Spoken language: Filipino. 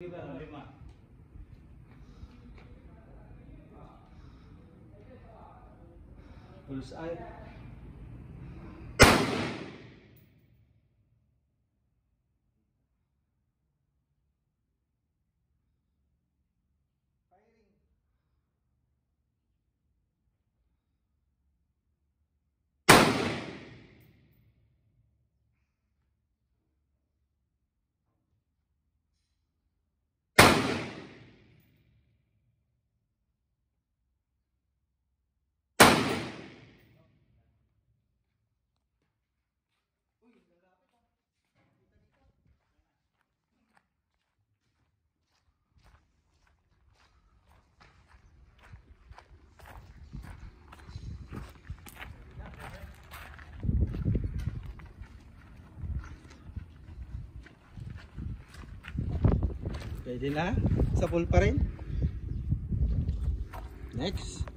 Lima. Bullseye. Pwede na. Sa pool pa rin. Next.